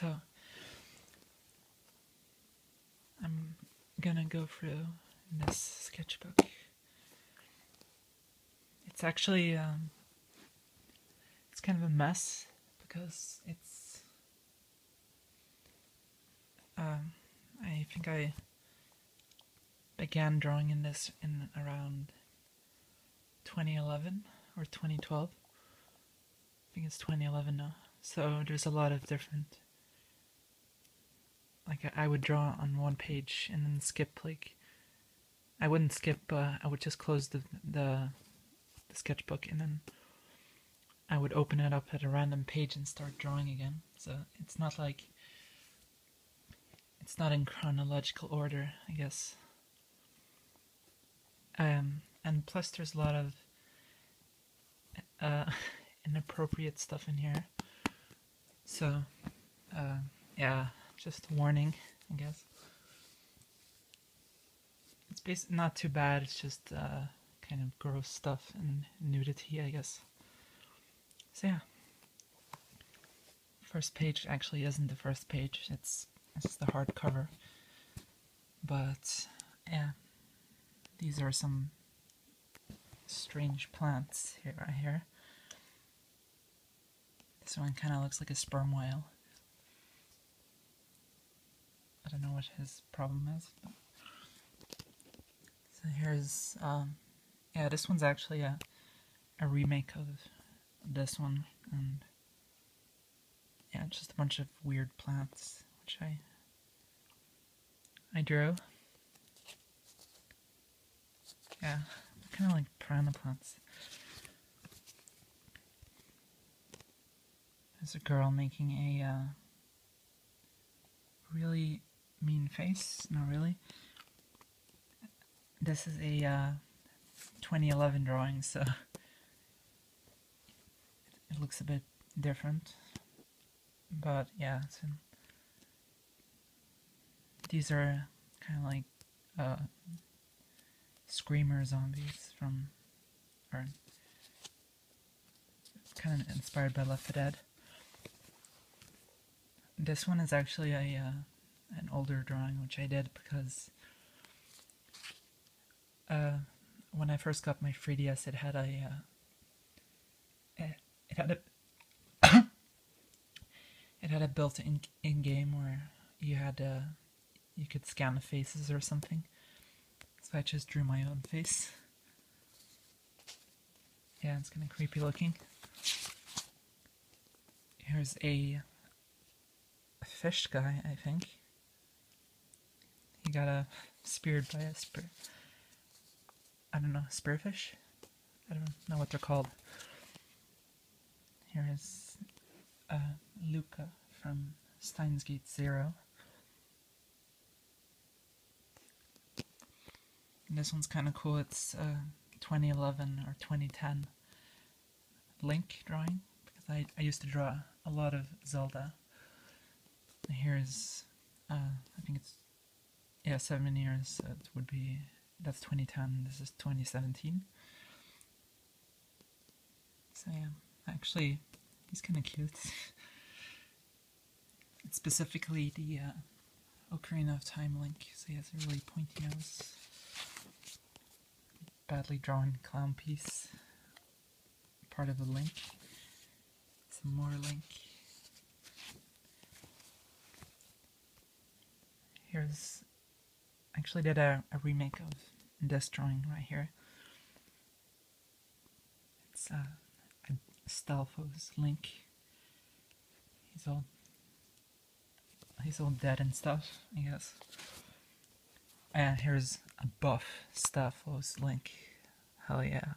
So I'm gonna go through this sketchbook. It's actually um, it's kind of a mess because it's um, I think I began drawing in this in around 2011 or 2012. I think it's 2011 now. So there's a lot of different. Like I would draw on one page and then skip like. I wouldn't skip. Uh, I would just close the, the the sketchbook and then I would open it up at a random page and start drawing again. So it's not like it's not in chronological order, I guess. Um, and plus there's a lot of uh, inappropriate stuff in here. So, uh, yeah, just a warning, I guess. It's basically not too bad, it's just uh, kind of gross stuff and nudity, I guess. So, yeah. First page actually isn't the first page, it's, it's the hardcover. But, yeah, these are some strange plants here, right here. This one kind of looks like a sperm whale. I don't know what his problem is. So here's, um, yeah, this one's actually a, a remake of this one, and yeah, just a bunch of weird plants, which I I drew. Yeah, kind of like piranha plants. There's a girl making a uh, really mean face. Not really. This is a uh, 2011 drawing, so it looks a bit different. But yeah, so these are kind of like uh, screamer zombies from, or kind of inspired by Left 4 Dead. This one is actually a uh, an older drawing, which I did because uh, when I first got my 3DS, it had a uh, it, had a it had a built-in in game where you had uh, you could scan the faces or something. So I just drew my own face. Yeah, it's kind of creepy looking. Here's a fish guy, I think. He got a speared by a spear. I don't know, spearfish? I don't know what they're called. Here is uh, Luka from Steins Gate Zero. And this one's kind of cool. It's uh, 2011 or 2010 Link drawing because I, I used to draw a lot of Zelda here's, uh, I think it's, yeah, seven years. It would be, that's 2010. This is 2017. So yeah, actually, he's kind of cute. specifically the uh, Ocarina of Time link, so he has a really pointy nose. Badly drawn clown piece. Part of the link. Some more link. Here's actually did a, a remake of this drawing right here. It's uh, a Stalfos Link. He's all he's all dead and stuff, I guess. And here's a buff Stalfos Link. Hell yeah.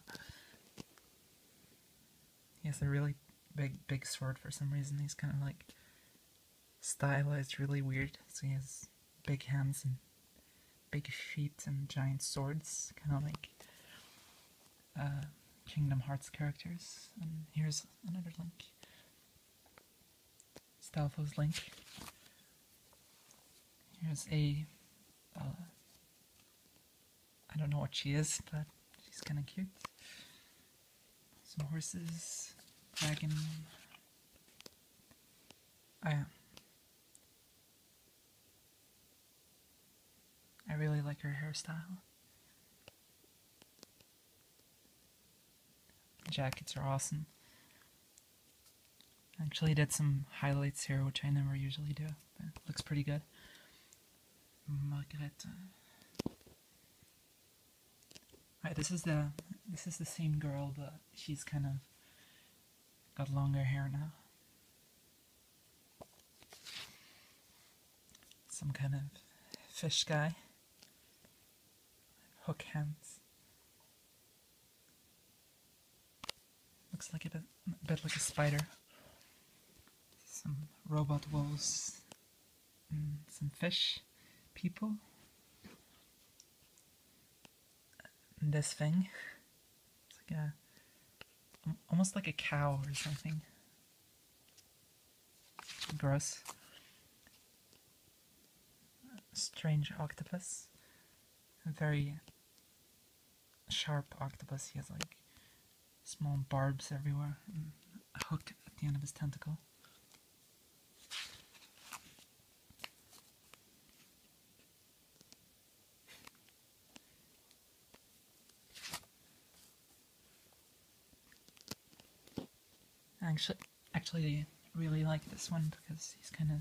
He has a really big, big sword for some reason. He's kind of like stylized really weird. So he has big hands and big feet and giant swords, kind of like uh, Kingdom Hearts characters. And here's another link. Stalfos link. Here's a. Uh, I don't know what she is, but she's kind of cute. Some horses, dragon. Oh yeah. Really like her hairstyle. Jackets are awesome. I actually did some highlights here, which I never usually do. But looks pretty good. Margaret. Alright, this is the this is the same girl, but she's kind of got longer hair now. Some kind of fish guy. Hook hands. Looks like a bit, a bit like a spider. Some robot wolves. And some fish people. And this thing. It's like a. almost like a cow or something. Gross. Strange octopus. Very sharp octopus. He has like small barbs everywhere and a hook at the end of his tentacle. Actually, actually, really like this one because he's kind of,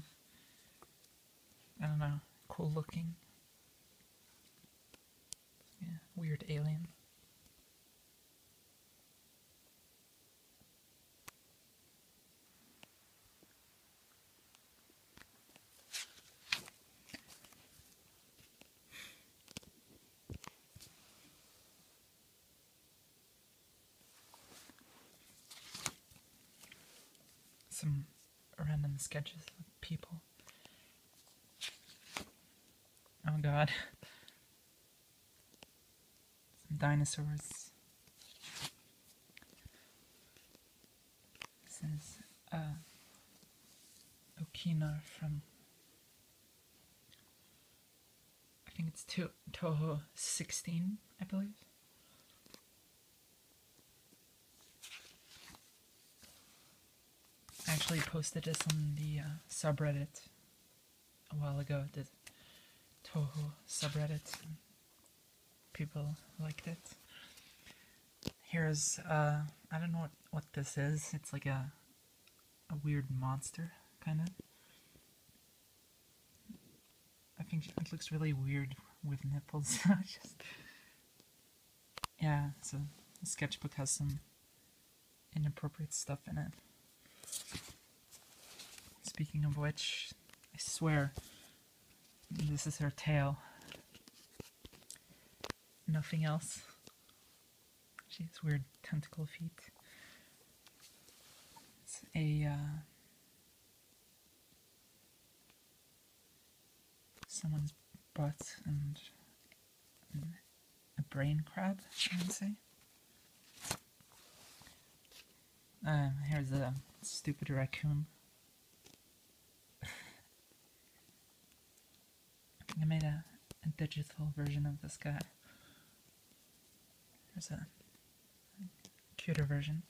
I don't know, cool looking. Yeah, weird alien. Some random sketches of people. Oh god. Some dinosaurs. This is uh, Okina from. I think it's to- Touhou 16, I believe. Actually posted this on the uh, subreddit a while ago, the Touhou subreddit. People liked it. Here's, uh, I don't know what, what this is. It's like a, a weird monster, kind of. I think it looks really weird with nipples. Just, yeah, so the sketchbook has some inappropriate stuff in it. Speaking of which, I swear, this is her tail. Nothing else. She has weird tentacle feet. It's a uh, someone's butt and, a brain crab, I would say. Uh, here's a stupid raccoon. I made a, a digital version of this guy. There's a cuter version.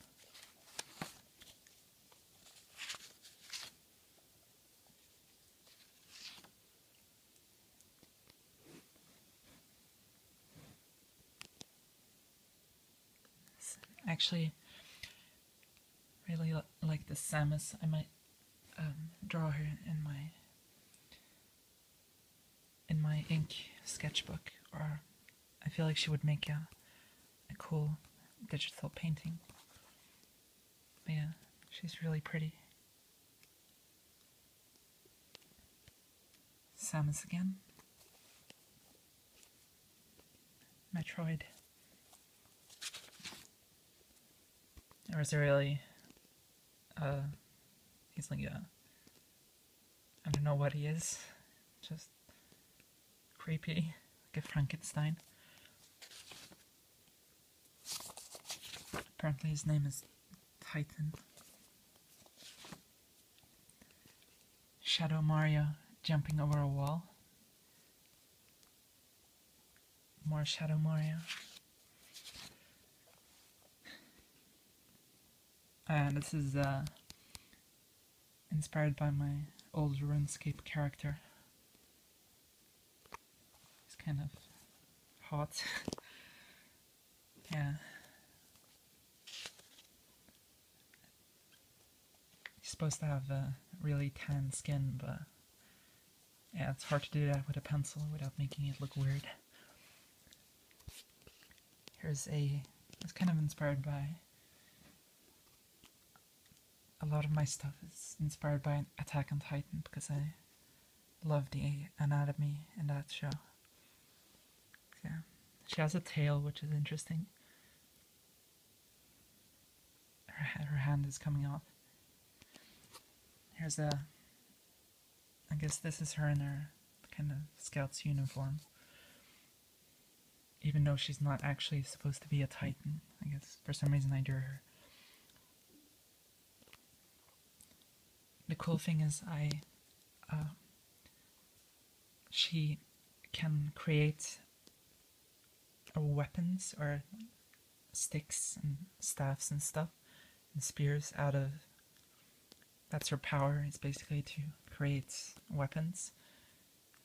Actually, really like the Samus. I might um, draw her in my in my ink sketchbook, or I feel like she would make a a cool digital painting. But yeah, she's really pretty. Samus again. Metroid. Or is it really uh he's like a I don't know what he is. Just creepy. Like a Frankenstein. Apparently his name is Titan. Shadow Mario jumping over a wall. More Shadow Mario. And this is uh, inspired by my old RuneScape character. He's kind of hot. yeah. He's supposed to have a really tan skin, but yeah, it's hard to do that with a pencil without making it look weird. Here's a. It's kind of inspired by. A lot of my stuff is inspired by Attack on Titan because I love the anatomy in that show. Yeah. She has a tail, which is interesting. Her, her hand is coming off. Here's a. I guess this is her in her kind of scout's uniform. Even though she's not actually supposed to be a Titan. I guess for some reason I drew her. The cool thing is I. Uh, she can create weapons or sticks and staffs and stuff and spears out of that's her power is basically to create weapons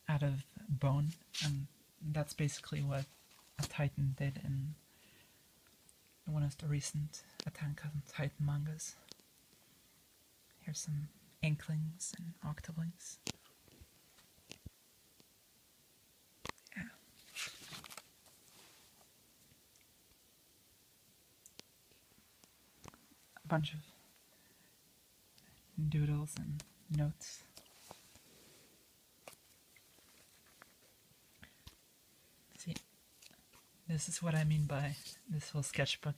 out of bone and that's basically what a titan did in one of the recent attack on titan mangas here's some inklings and octolings yeah a bunch of doodles and notes. See, this is what I mean by this whole sketchbook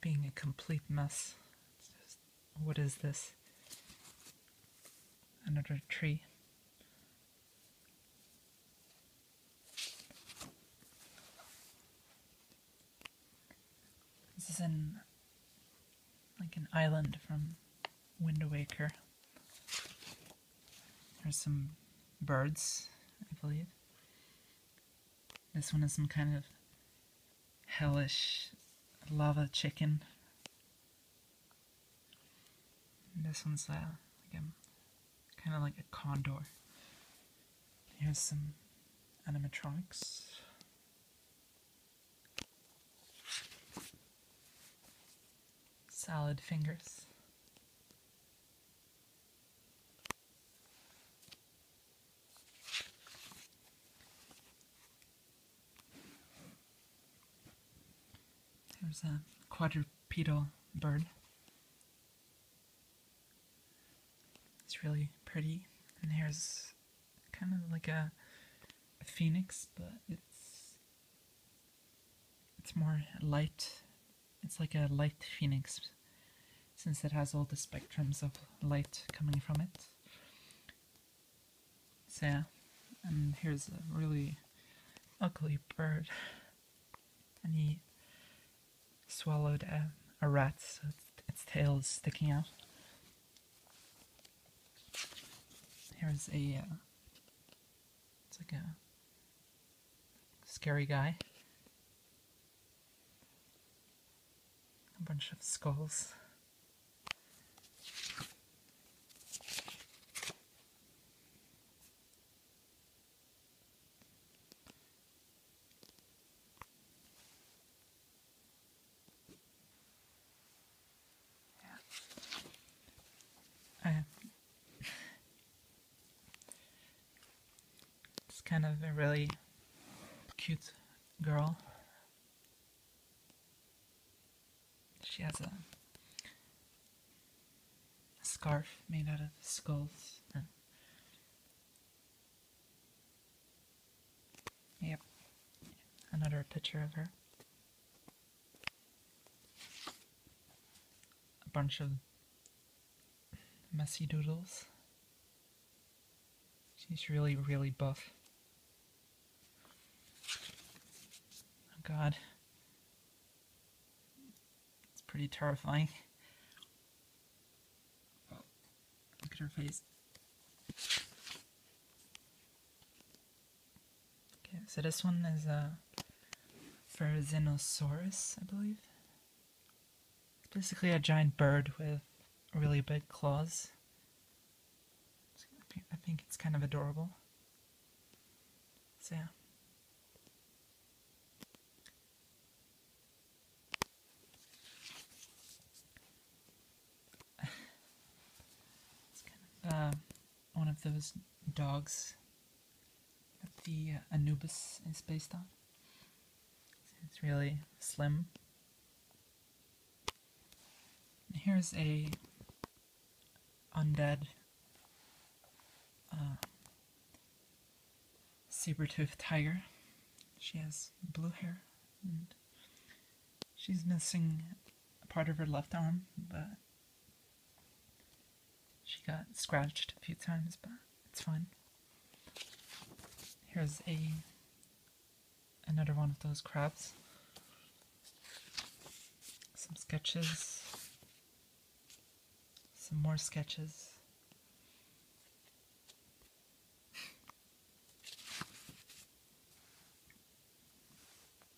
being a complete mess. Just, what is this? Another tree. This is in like an island from Wind Waker. There's some birds, I believe. This one is some kind of hellish lava chicken. And this one's uh, like a kind of like a condor. Here's some animatronics. Salad fingers. There's a quadrupedal bird. It's really pretty. And here's kind of like a, a phoenix, but it's it's more light. It's like a light phoenix since it has all the spectrums of light coming from it. So yeah, and here's a really ugly bird. And he swallowed a, a rat, so its, its tail is sticking out. Here's a. Uh, it's like a scary guy. A bunch of skulls. it's kind of really cute girl. She has a, scarf made out of skulls. Yep, another picture of her. A bunch of messy doodles. She's really, really buff. God. It's pretty terrifying. Look at her face. Okay, so this one is uh, a Therizinosaurus, I believe. It's basically a giant bird with really big claws. I think it's kind of adorable. So yeah, uh, one of those dogs that the Anubis is based on. It's really slim. Here's a undead uh, saber-toothed tiger. She has blue hair and she's missing part of her left arm, but she got scratched a few times, but it's fine. Here's a another one of those crabs. Some sketches. Some more sketches.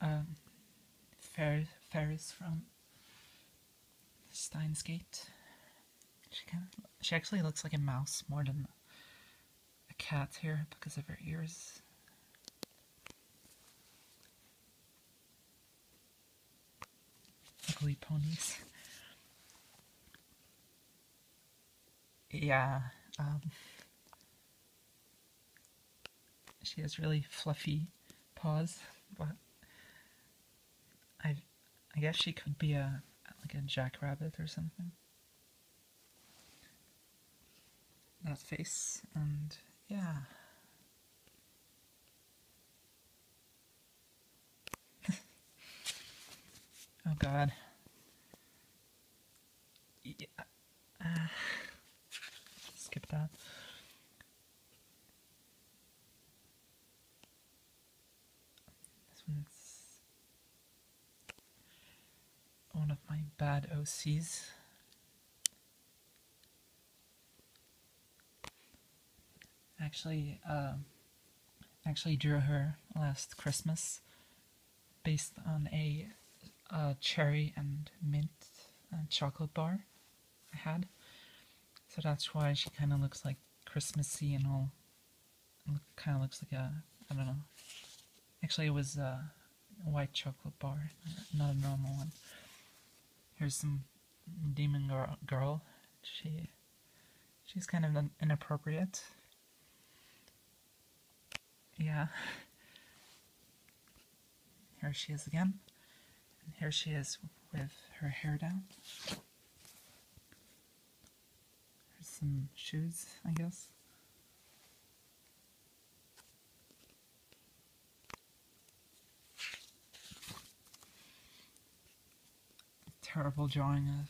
Um, Fer Faris from Steins Gate. She of, she actually looks like a mouse more than a cat here because of her ears. Ugly ponies. Yeah, um, she has really fluffy paws, but I, I guess she could be a like a jackrabbit or something. That face and yeah. oh God. Yeah. Uh, skip that. This one's one of my bad OCs. Actually, uh, actually drew her last Christmas based on a, a cherry and mint uh, chocolate bar I had. So that's why she kind of looks like Christmassy and all. Kind of looks like a, I don't know. Actually, it was a white chocolate bar, not a normal one. Here's some demon girl. girl. She, she's kind of inappropriate. Yeah. Here she is again. And here she is with her hair down. Here's some shoes, I guess. Terrible drawing of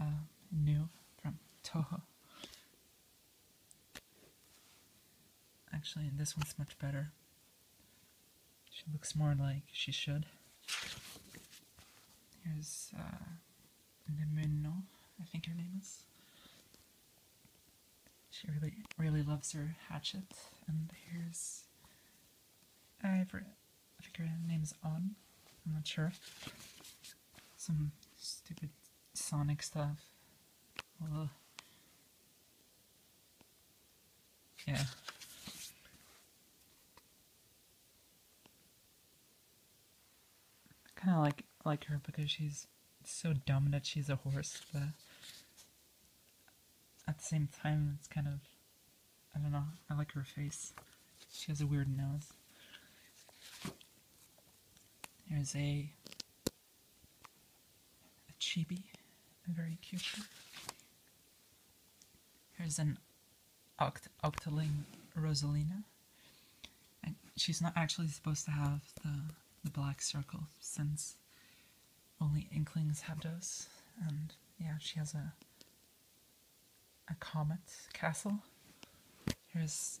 uh, Nue from Touhou. Actually, this one's much better. She looks more like she should. Here's uh, I think her name is. She really, really loves her hatchet. And here's, I, think her name is On. I'm not sure. Some stupid Sonic stuff. Ugh. Yeah. kind of like her because she's so dumb that she's a horse, but at the same time, it's kind of I don't know. I like her face. She has a weird nose. Here's a a chibi, a very cute. Here's an oct octoling Rosalina. And she's not actually supposed to have the the black circle since only Inklings have those. And yeah, she has a a comet castle. Here's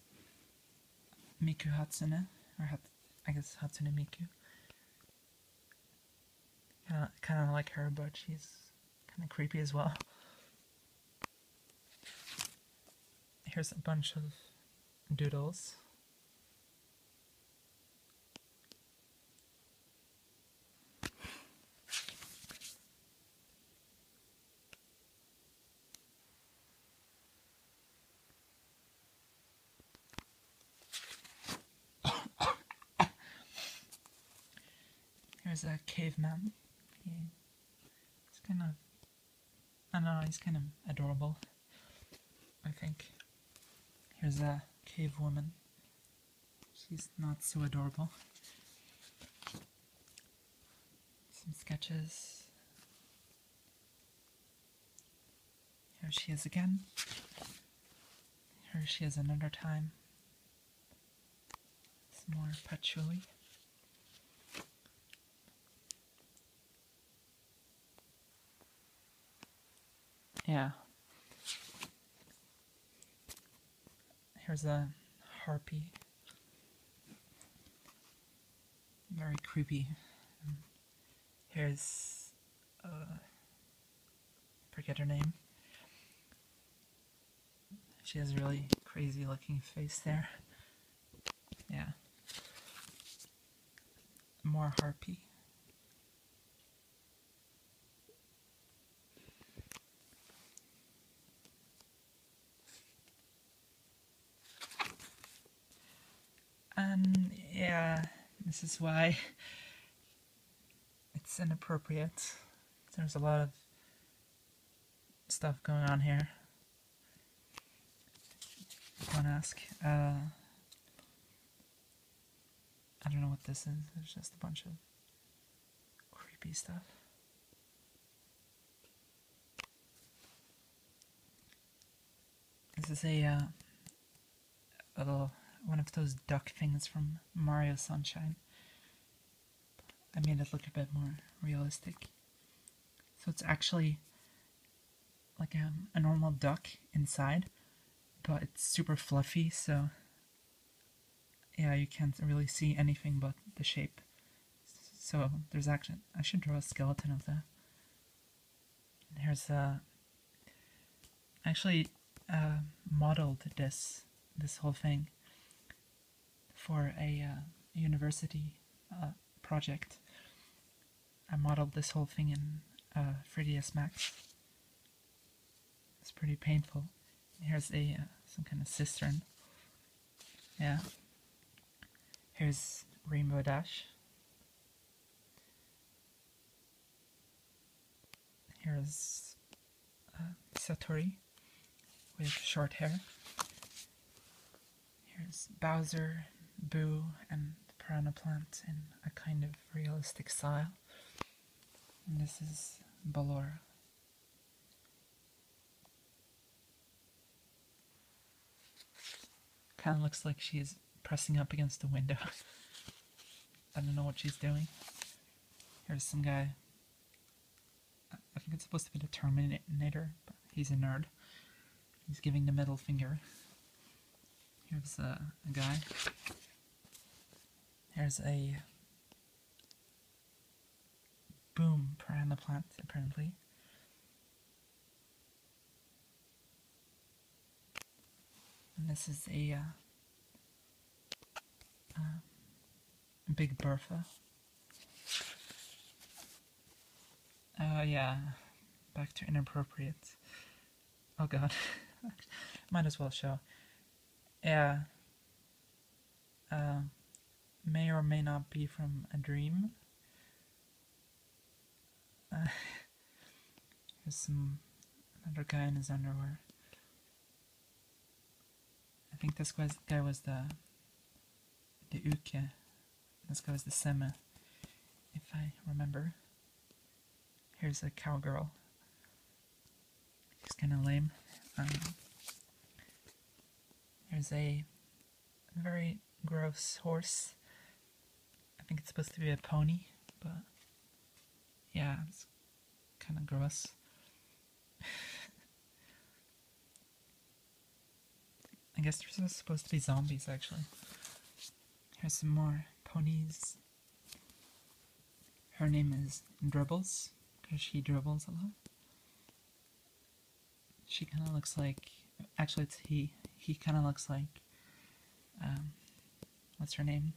Miku Hatsune, or Hat I guess Hatsune Miku. Kinda, kinda like her, but she's kinda creepy as well. Here's a bunch of doodles. Here's a caveman. He, he's kind of, I don't know, he's kind of adorable, I think. Here's a cave woman. She's not so adorable. Some sketches. Here she is again. Here she is another time. Some more patchouli. Yeah. Here's a harpy. Very creepy. Here's uh forget her name. She has a really crazy looking face there. Yeah. More harpy. And yeah, this is why it's inappropriate. There's a lot of stuff going on here. Don't ask. Uh, I don't know what this is. It's just a bunch of creepy stuff. This is a uh, a little one of those duck things from Mario Sunshine. I made it look a bit more realistic. So it's actually like a, a normal duck inside, but it's super fluffy, so yeah, you can't really see anything but the shape. So there's actually, I should draw a skeleton of that. Here's a, actually uh, modeled this, this whole thing for a uh, university uh, project. I modeled this whole thing in uh, 3ds Max. It's pretty painful. Here's a uh, some kind of cistern. Yeah. Here's Rainbow Dash. Here's uh, Satori with short hair. Here's Bowser, Boo, and Piranha Plant in a kind of realistic style. And this is Ballora. Kind of looks like she's pressing up against the window. I don't know what she's doing. Here's some guy. I think it's supposed to be the Terminator, but he's a nerd. He's giving the middle finger. Here's a, a guy. Here's a boom piranha plant, apparently. And this is a uh, uh, big Bertha. Oh yeah, back to inappropriate. Oh god, might as well show. Yeah. Uh, may or may not be from a dream. Uh, there's some another guy in his underwear. I think this guy was the the uke. This guy was the seme, if I remember. Here's a cowgirl. She's kind of lame. Um, here's a very gross horse. I think it's supposed to be a pony, but yeah, it's kind of gross. I guess there's supposed to be zombies actually. Here's some more ponies. Her name is Dribbles, because she dribbles a lot. She kind of looks like, actually it's he, he kind of looks like, um, what's her name?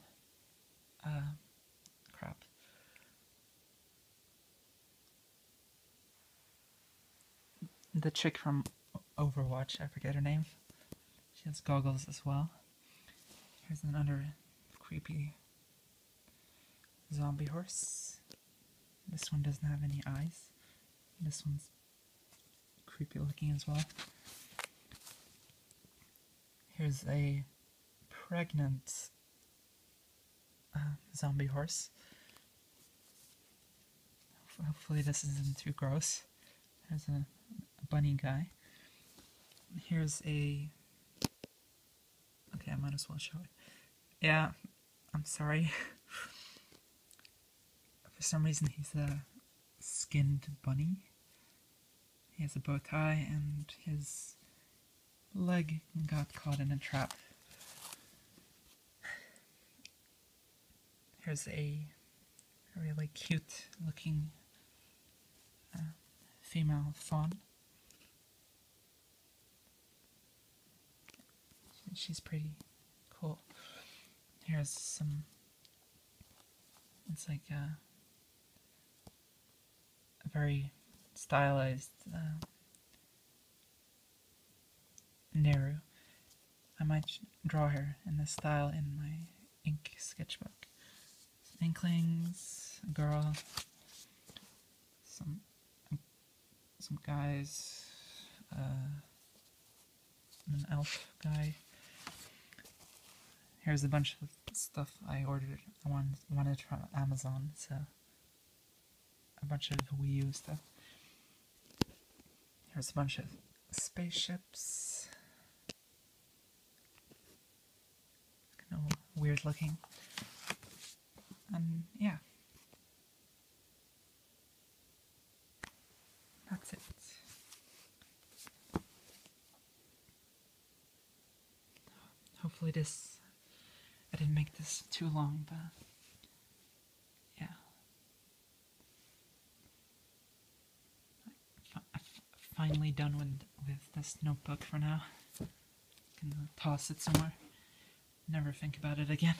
Uh, crap. The chick from Overwatch, I forget her name. She has goggles as well. Here's another creepy zombie horse. This one doesn't have any eyes. This one's creepy looking as well. Here's a pregnant uh, zombie horse. Hopefully this isn't too gross. There's a, a bunny guy. Here's a... Okay, I might as well show it. Yeah, I'm sorry. For some reason he's a skinned bunny. He has a bow tie and his leg got caught in a trap. Here's a really cute looking uh, female fawn. She's pretty cool. Here's some. It's like a, a very stylized uh. I might draw her in this style in my ink sketchbook. Inklings, a girl, some some guys, uh, an elf guy. Here's a bunch of stuff I ordered. I wanted, wanted from Amazon, so a bunch of Wii U stuff. Here's a bunch of spaceships. Of weird looking. And yeah. That's it. Hopefully this, I didn't make this too long, but yeah. I'm finally done with, with this notebook for now. Can toss it somewhere. Never think about it again.